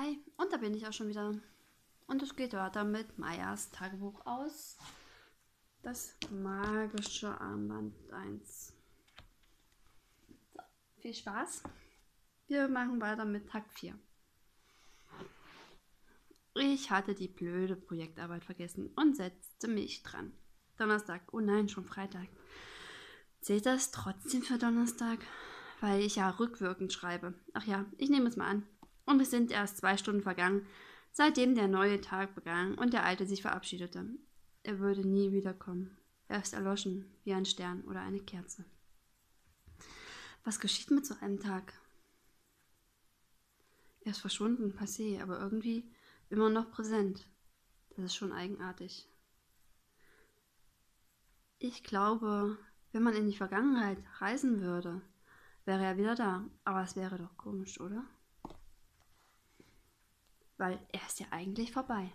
Hi, und da bin ich auch schon wieder. Und es geht weiter mit Mayas Tagebuch aus. Das magische Armband 1. So, viel Spaß. Wir machen weiter mit Tag 4. Ich hatte die blöde Projektarbeit vergessen und setzte mich dran. Donnerstag, oh nein, schon Freitag. Zählt das trotzdem für Donnerstag? Weil ich ja rückwirkend schreibe. Ach ja, ich nehme es mal an. Und es sind erst zwei Stunden vergangen, seitdem der neue Tag begann und der alte sich verabschiedete. Er würde nie wiederkommen. Er ist erloschen, wie ein Stern oder eine Kerze. Was geschieht mit so einem Tag? Er ist verschwunden, passé, aber irgendwie immer noch präsent. Das ist schon eigenartig. Ich glaube, wenn man in die Vergangenheit reisen würde, wäre er wieder da. Aber es wäre doch komisch, oder? Weil er ist ja eigentlich vorbei.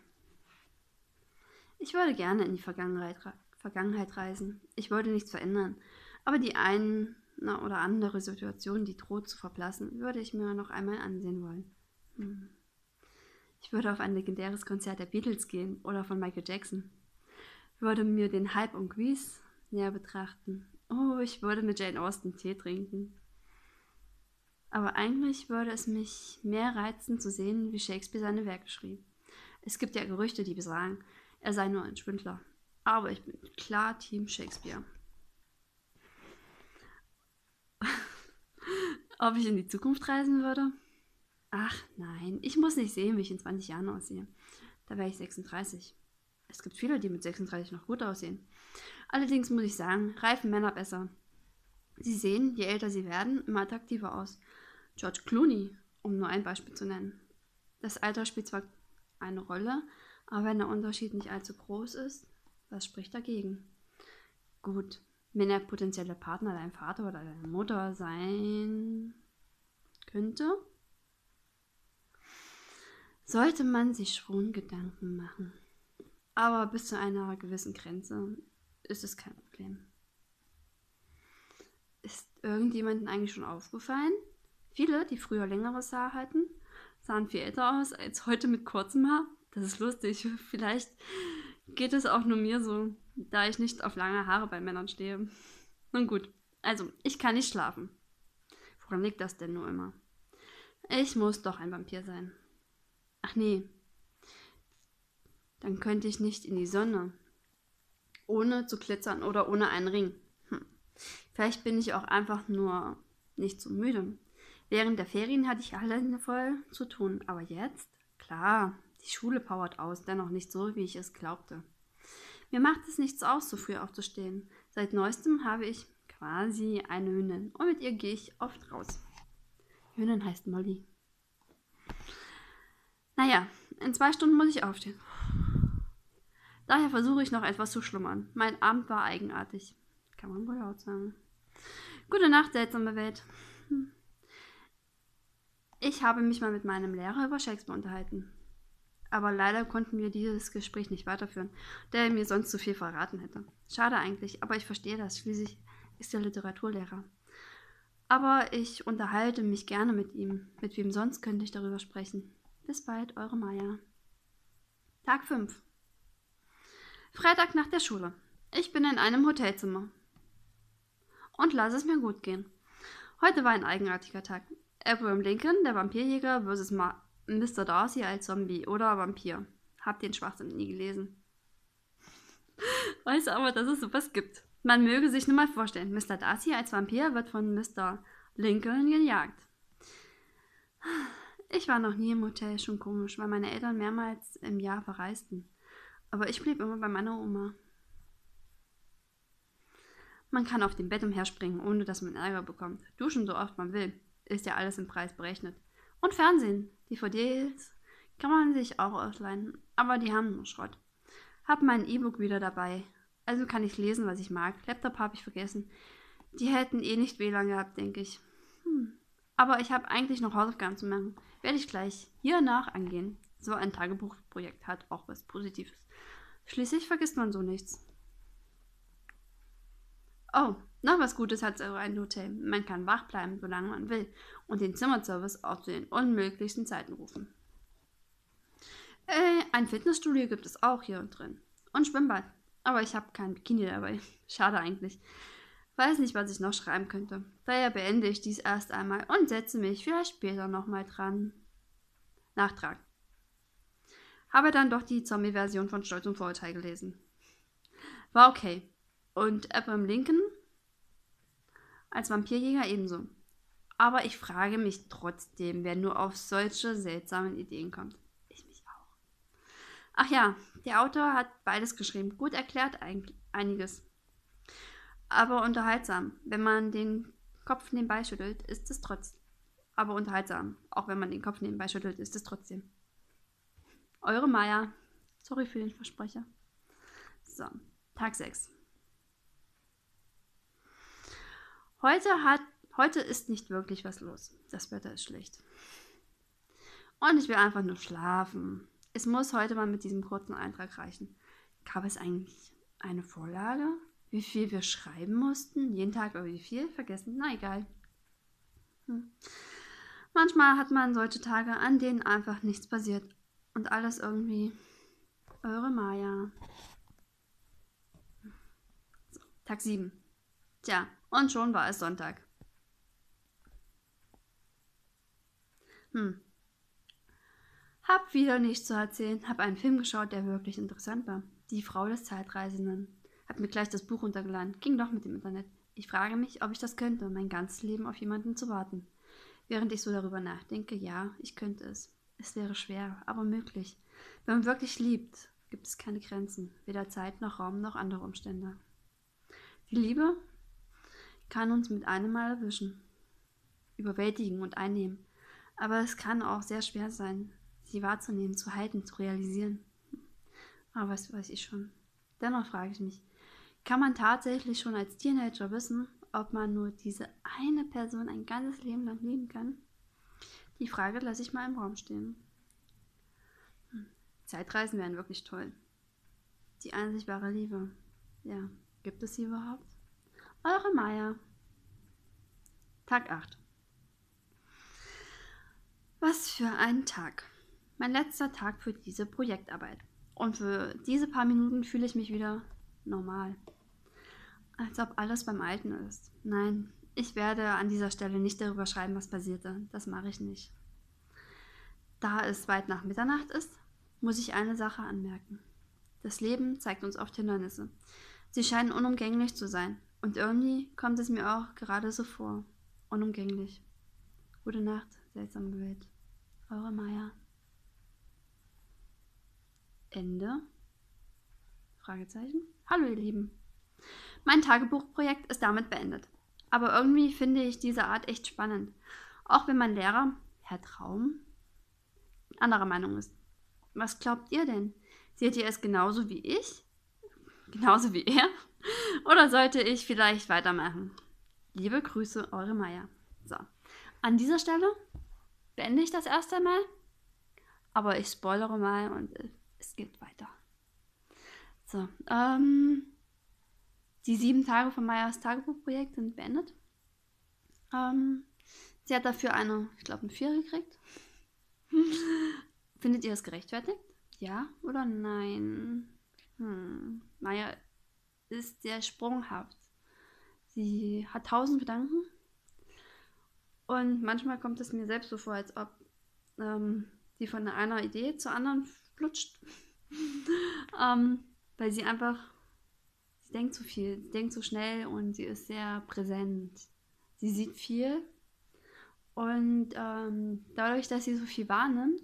Ich würde gerne in die Vergangenheit, Vergangenheit reisen. Ich wollte nichts verändern. Aber die eine oder andere Situation, die droht zu verblassen, würde ich mir noch einmal ansehen wollen. Hm. Ich würde auf ein legendäres Konzert der Beatles gehen oder von Michael Jackson. Würde mir den Hype um Grease näher betrachten. Oh, ich würde mit Jane Austen Tee trinken. Aber eigentlich würde es mich mehr reizen zu sehen, wie Shakespeare seine Werke schrieb. Es gibt ja Gerüchte, die besagen, er sei nur ein Schwindler. Aber ich bin klar Team Shakespeare. Ob ich in die Zukunft reisen würde? Ach nein, ich muss nicht sehen, wie ich in 20 Jahren aussehe. Da wäre ich 36. Es gibt viele, die mit 36 noch gut aussehen. Allerdings muss ich sagen, reifen Männer besser. Sie sehen, je älter sie werden, immer attraktiver aus. George Clooney, um nur ein Beispiel zu nennen. Das Alter spielt zwar eine Rolle, aber wenn der Unterschied nicht allzu groß ist, was spricht dagegen? Gut, wenn der potenzielle Partner dein Vater oder deine Mutter sein könnte, sollte man sich schon Gedanken machen. Aber bis zu einer gewissen Grenze ist es kein Problem. Ist irgendjemandem eigentlich schon aufgefallen, Viele, die früher längeres Haar hatten, sahen viel älter aus als heute mit kurzem Haar. Das ist lustig. Vielleicht geht es auch nur mir so, da ich nicht auf lange Haare bei Männern stehe. Nun gut, also ich kann nicht schlafen. Woran liegt das denn nur immer? Ich muss doch ein Vampir sein. Ach nee. Dann könnte ich nicht in die Sonne. Ohne zu glitzern oder ohne einen Ring. Hm. Vielleicht bin ich auch einfach nur nicht so müde. Während der Ferien hatte ich alle voll zu tun, aber jetzt, klar, die Schule powert aus, dennoch nicht so, wie ich es glaubte. Mir macht es nichts aus, so früh aufzustehen. Seit neuestem habe ich quasi eine Hündin und mit ihr gehe ich oft raus. Hündin heißt Molly. Naja, in zwei Stunden muss ich aufstehen. Daher versuche ich noch etwas zu schlummern. Mein Abend war eigenartig. Kann man wohl laut sagen. Gute Nacht, seltsame Welt. Hm. Ich habe mich mal mit meinem Lehrer über Shakespeare unterhalten. Aber leider konnten wir dieses Gespräch nicht weiterführen, da er mir sonst zu viel verraten hätte. Schade eigentlich, aber ich verstehe das. Schließlich ist er Literaturlehrer. Aber ich unterhalte mich gerne mit ihm. Mit wem sonst könnte ich darüber sprechen? Bis bald, eure Maya. Tag 5. Freitag nach der Schule. Ich bin in einem Hotelzimmer. Und lass es mir gut gehen. Heute war ein eigenartiger Tag. Abraham Lincoln, der Vampirjäger, versus Ma Mr. Darcy als Zombie oder Vampir. Hab den Schwachsinn nie gelesen. Weiß aber, dass es sowas gibt. Man möge sich nur mal vorstellen, Mr. Darcy als Vampir wird von Mr. Lincoln gejagt. Ich war noch nie im Hotel, schon komisch, weil meine Eltern mehrmals im Jahr verreisten. Aber ich blieb immer bei meiner Oma. Man kann auf dem Bett umherspringen, ohne dass man Ärger bekommt. Duschen so oft man will ist ja alles im Preis berechnet. Und Fernsehen. DVDs kann man sich auch ausleihen, aber die haben nur Schrott. Hab mein E-Book wieder dabei. Also kann ich lesen, was ich mag. Laptop habe ich vergessen. Die hätten eh nicht WLAN gehabt, denke ich. Hm. Aber ich habe eigentlich noch Hausaufgaben zu machen. Werde ich gleich hiernach angehen. So ein Tagebuchprojekt hat auch was Positives. Schließlich vergisst man so nichts. Oh, noch was Gutes hat so ein Hotel. Man kann wach bleiben, solange man will und den Zimmerservice auch zu den unmöglichsten Zeiten rufen. Äh, ein Fitnessstudio gibt es auch hier drin. Und Schwimmbad. Aber ich habe kein Bikini dabei. Schade eigentlich. Weiß nicht, was ich noch schreiben könnte. Daher beende ich dies erst einmal und setze mich vielleicht später nochmal dran. Nachtrag. Habe dann doch die Zombie-Version von Stolz und Vorurteil gelesen. War okay. Und Abraham Lincoln als Vampirjäger ebenso. Aber ich frage mich trotzdem, wer nur auf solche seltsamen Ideen kommt. Ich mich auch. Ach ja, der Autor hat beides geschrieben. Gut erklärt einiges. Aber unterhaltsam. Wenn man den Kopf nebenbei schüttelt, ist es trotzdem. Aber unterhaltsam. Auch wenn man den Kopf nebenbei schüttelt, ist es trotzdem. Eure Maya. Sorry für den Versprecher. So, Tag 6. Heute hat Heute ist nicht wirklich was los. Das Wetter ist schlecht. Und ich will einfach nur schlafen. Es muss heute mal mit diesem kurzen Eintrag reichen. Gab es eigentlich eine Vorlage? Wie viel wir schreiben mussten? Jeden Tag oder wie viel? Vergessen? Na egal. Hm. Manchmal hat man solche Tage, an denen einfach nichts passiert. Und alles irgendwie. Eure Maya. So, Tag 7. Tja, und schon war es Sonntag. Hm. Hab wieder nichts zu erzählen. Hab einen Film geschaut, der wirklich interessant war. Die Frau des Zeitreisenden. Hab mir gleich das Buch runtergeladen. Ging doch mit dem Internet. Ich frage mich, ob ich das könnte, mein ganzes Leben auf jemanden zu warten. Während ich so darüber nachdenke, ja, ich könnte es. Es wäre schwer, aber möglich. Wenn man wirklich liebt, gibt es keine Grenzen, weder Zeit noch Raum noch andere Umstände. Die Liebe kann uns mit einem Mal erwischen, überwältigen und einnehmen. Aber es kann auch sehr schwer sein, sie wahrzunehmen, zu halten, zu realisieren. Aber was weiß ich schon. Dennoch frage ich mich, kann man tatsächlich schon als Teenager wissen, ob man nur diese eine Person ein ganzes Leben lang lieben kann? Die Frage lasse ich mal im Raum stehen. Hm. Zeitreisen wären wirklich toll. Die einsichtbare Liebe. Ja, gibt es sie überhaupt? Eure Maya. Tag 8. Was für ein Tag. Mein letzter Tag für diese Projektarbeit. Und für diese paar Minuten fühle ich mich wieder normal. Als ob alles beim Alten ist. Nein, ich werde an dieser Stelle nicht darüber schreiben, was passierte. Das mache ich nicht. Da es weit nach Mitternacht ist, muss ich eine Sache anmerken. Das Leben zeigt uns oft Hindernisse. Sie scheinen unumgänglich zu sein. Und irgendwie kommt es mir auch gerade so vor. Unumgänglich. Gute Nacht, seltsame Welt. Eure Maya. Ende. Fragezeichen. Hallo ihr Lieben. Mein Tagebuchprojekt ist damit beendet. Aber irgendwie finde ich diese Art echt spannend. Auch wenn mein Lehrer, Herr Traum, anderer Meinung ist. Was glaubt ihr denn? Seht ihr es genauso wie ich? Genauso wie er? Oder sollte ich vielleicht weitermachen? Liebe Grüße, eure Maya. So, an dieser Stelle beende ich das erst einmal. Aber ich spoilere mal und es geht weiter. So, ähm, die sieben Tage von Mayas Tagebuchprojekt sind beendet. Ähm, sie hat dafür eine, ich glaube, eine 4 gekriegt. Findet ihr das gerechtfertigt? Ja oder nein? Hm. Maya ist sehr sprunghaft. Sie hat tausend Gedanken und manchmal kommt es mir selbst so vor, als ob ähm, sie von einer Idee zur anderen flutscht. ähm, weil sie einfach, sie denkt zu viel, sie denkt zu schnell und sie ist sehr präsent. Sie sieht viel und ähm, dadurch, dass sie so viel wahrnimmt,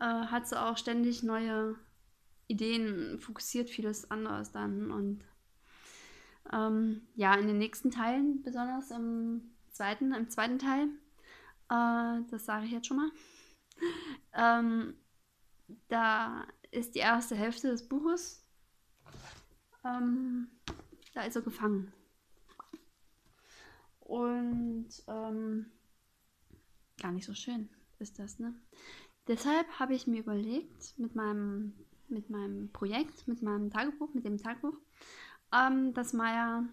äh, hat sie auch ständig neue Ideen, fokussiert vieles anderes dann und ähm, ja, in den nächsten Teilen, besonders im zweiten, im zweiten Teil. Äh, das sage ich jetzt schon mal. Ähm, da ist die erste Hälfte des Buches. Ähm, da ist er gefangen. Und ähm, gar nicht so schön ist das, ne? Deshalb habe ich mir überlegt, mit meinem, mit meinem Projekt, mit meinem Tagebuch, mit dem Tagebuch, ähm, dass Maya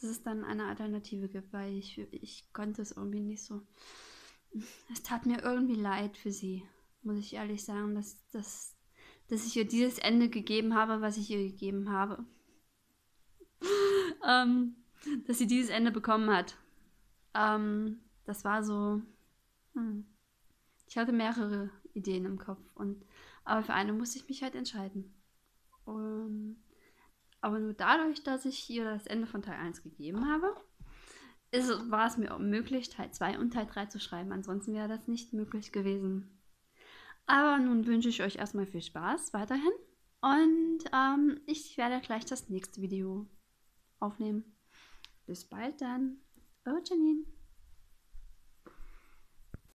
dass es dann eine Alternative gibt, weil ich, ich konnte es irgendwie nicht so. Es tat mir irgendwie leid für sie. muss ich ehrlich sagen, dass, dass, dass ich ihr dieses Ende gegeben habe, was ich ihr gegeben habe. ähm, dass sie dieses Ende bekommen hat. Ähm, das war so. Hm. Ich hatte mehrere Ideen im Kopf. Und, aber für eine musste ich mich halt entscheiden. Und, aber nur dadurch, dass ich ihr das Ende von Teil 1 gegeben habe, ist, war es mir möglich, Teil 2 und Teil 3 zu schreiben. Ansonsten wäre das nicht möglich gewesen. Aber nun wünsche ich euch erstmal viel Spaß weiterhin. Und ähm, ich werde gleich das nächste Video aufnehmen. Bis bald dann. Eure Janine.